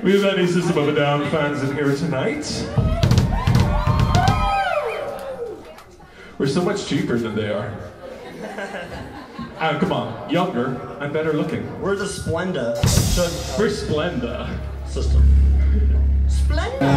We have any System of a Down fans in here tonight? We're so much cheaper than they are. Ah, come on, younger and better looking. We're the Splenda We're Splenda. system. Splenda!